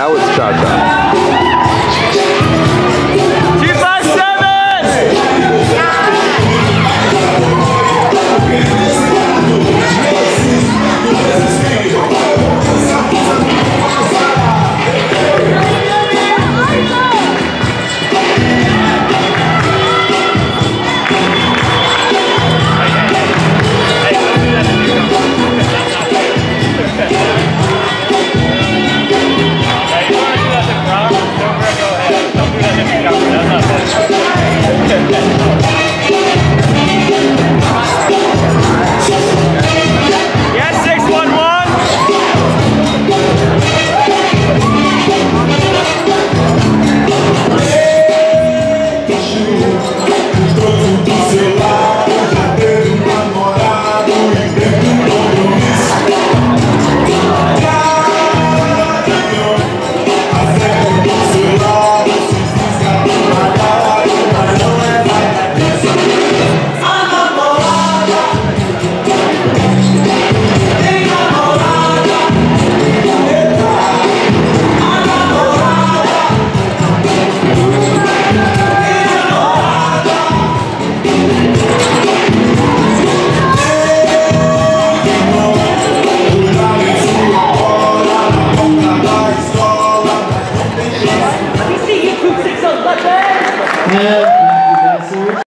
Now it's Cha Cha. Yeah.